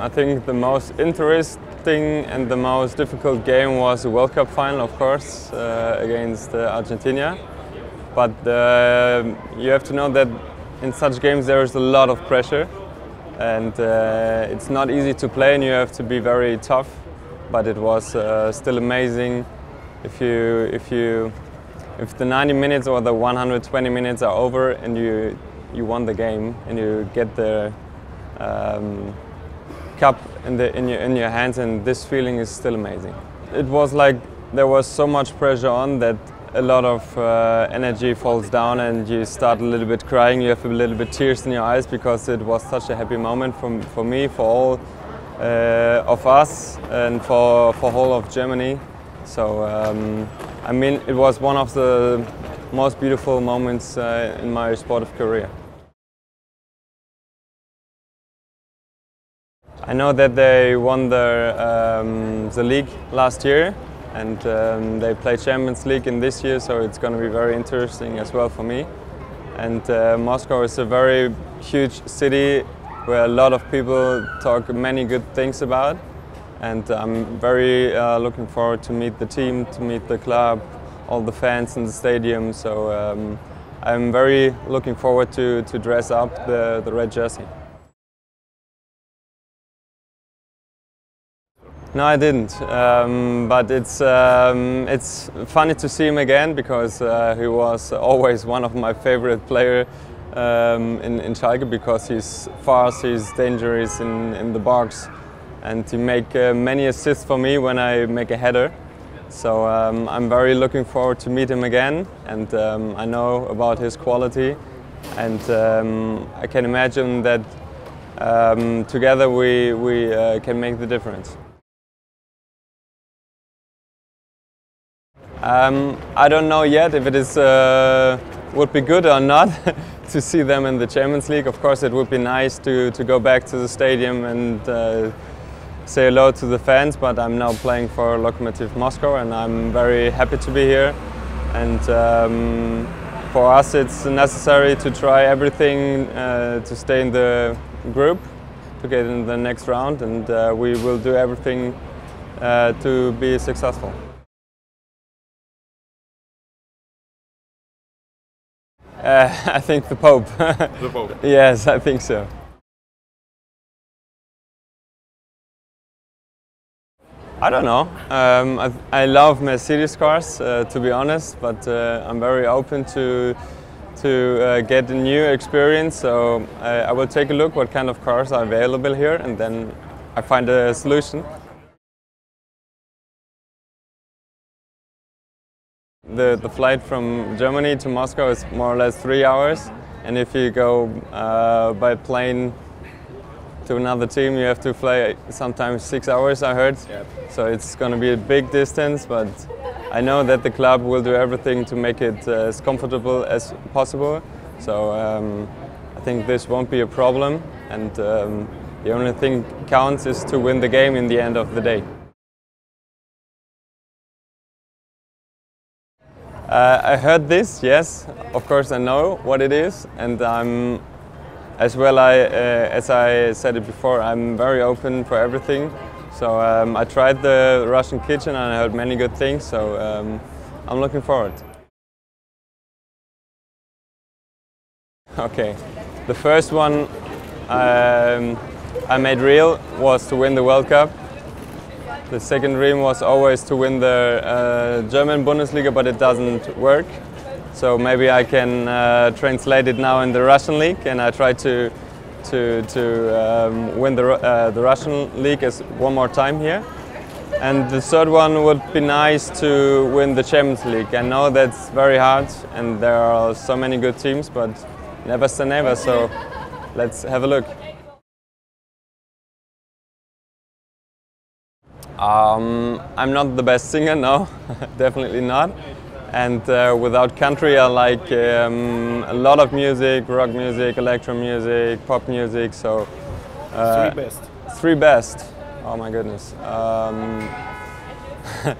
I think the most interesting and the most difficult game was the World Cup final, of course, uh, against uh, Argentina. But uh, you have to know that in such games there is a lot of pressure, and uh, it's not easy to play, and you have to be very tough. But it was uh, still amazing if you if you if the 90 minutes or the 120 minutes are over and you you won the game and you get the um, cup in, the, in, your, in your hands and this feeling is still amazing. It was like there was so much pressure on that a lot of uh, energy falls down and you start a little bit crying, you have a little bit tears in your eyes because it was such a happy moment for, for me, for all uh, of us and for, for whole of Germany. So um, I mean it was one of the most beautiful moments uh, in my sportive career. I know that they won the, um, the league last year and um, they play Champions League in this year, so it's going to be very interesting as well for me. And uh, Moscow is a very huge city where a lot of people talk many good things about. And I'm very uh, looking forward to meet the team, to meet the club, all the fans in the stadium. So um, I'm very looking forward to, to dress up the, the red jersey. No, I didn't. Um, but it's um, it's funny to see him again because uh, he was always one of my favorite players um, in, in Schalke because he's fast, he's dangerous in, in the box, and he make uh, many assists for me when I make a header. So um, I'm very looking forward to meet him again, and um, I know about his quality, and um, I can imagine that together we we uh, can make the difference. Um, I don't know yet if it is uh, would be good or not to see them in the Champions League. Of course, it would be nice to, to go back to the stadium and uh, say hello to the fans. But I'm now playing for Lokomotiv Moscow, and I'm very happy to be here. And um, for us, it's necessary to try everything uh, to stay in the group to get in the next round, and uh, we will do everything uh, to be successful. I think the Pope. the Pope? yes, I think so. I don't know. Um, I, I, love Mercedes cars, uh, to be honest, but uh, I'm very open to to uh, get a new experience. So I, I will take a look what kind of cars are available here, and then I find a solution. The, the flight from Germany to Moscow is more or less three hours. And if you go uh, by plane to another team, you have to fly sometimes six hours, I heard. Yep. So it's going to be a big distance, but I know that the club will do everything to make it uh, as comfortable as possible. So um, I think this won't be a problem. And um, the only thing counts is to win the game in the end of the day. Uh, I heard this, yes. Of course, I know what it is, and I'm, as well I, uh, as I said it before, I'm very open for everything. So um, I tried the Russian kitchen and I heard many good things. So um, I'm looking forward. Okay, the first one um, I made real was to win the World Cup. The second dream was always to win the uh, German Bundesliga, but it doesn't work. So maybe I can uh, translate it now in the Russian league, and I try to to to um, win the uh, the Russian league as one more time here. And the third one would be nice to win the Champions League. I know that's very hard, and there are so many good teams, but never say never. So let's have a look. Um, I'm not the best singer, no, definitely not. And uh, without country, I like um, a lot of music, rock music, electro music, pop music. So uh, three best. Three best. Oh my goodness. Um,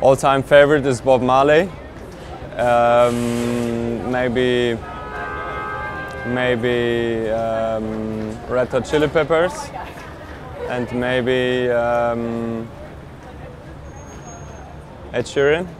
all-time favorite is Bob Marley. Um, maybe maybe um, Red Hot Chili Peppers, and maybe um, Ed Sheeran.